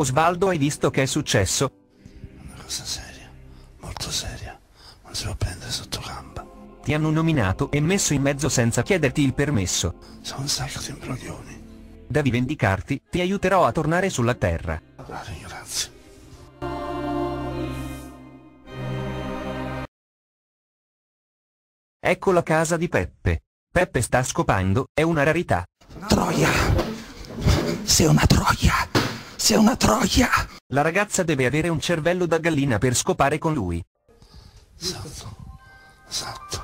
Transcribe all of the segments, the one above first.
Osvaldo hai visto che è successo? Una cosa seria, molto seria. Non si può prendere sotto gamba. Ti hanno nominato e messo in mezzo senza chiederti il permesso. Sono un sacco di imbroglioni. Devi vendicarti, ti aiuterò a tornare sulla terra. La ringrazio. Ecco la casa di Peppe. Peppe sta scopando, è una rarità. Troia! Sei una troia! Sei una troia! La ragazza deve avere un cervello da gallina per scopare con lui. Esatto. Esatto.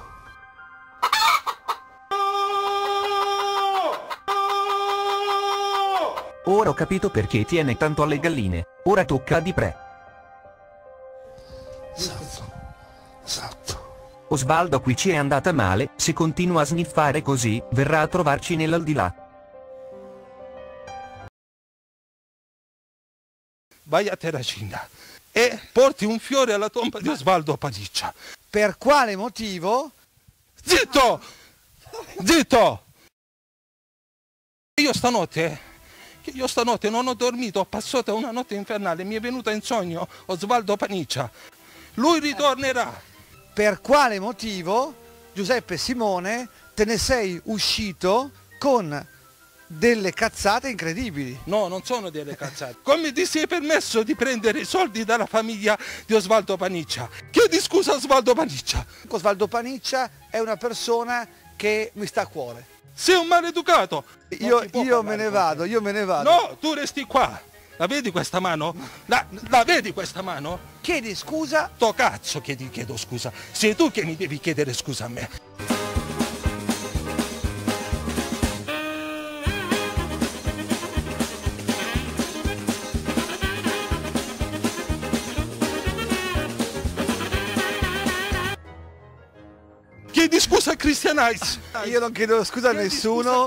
Ora ho capito perché tiene tanto alle galline. Ora tocca a Dipre. Esatto. Esatto. Osvaldo qui ci è andata male, se continua a sniffare così, verrà a trovarci nell'aldilà. Vai a Terracina e porti un fiore alla tomba di Osvaldo Padiccia. Per quale motivo? Zitto! Zitto! Io stanotte, io stanotte non ho dormito, ho passato una notte infernale, mi è venuta in sogno Osvaldo Paniccia. Lui ritornerà. Per quale motivo, Giuseppe Simone, te ne sei uscito con delle cazzate incredibili? No, non sono delle cazzate. Come ti sei permesso di prendere i soldi dalla famiglia di Osvaldo Paniccia? Chiedi scusa a Osvaldo Paniccia. Osvaldo Paniccia è una persona che mi sta a cuore. Sei un maleducato. Io, io me ne vado, io me ne vado. No, tu resti qua. La vedi questa mano? La, la vedi questa mano? Chiedi scusa, To cazzo che ti chiedo scusa. Sei tu che mi devi chiedere scusa a me. Chiedi scusa a Christian Ice. io non chiedo scusa a nessuno.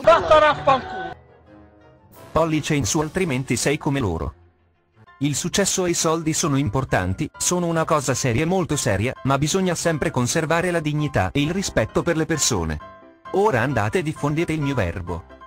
Pollice in su altrimenti sei come loro. Il successo e i soldi sono importanti, sono una cosa seria e molto seria, ma bisogna sempre conservare la dignità e il rispetto per le persone. Ora andate e diffondete il mio verbo.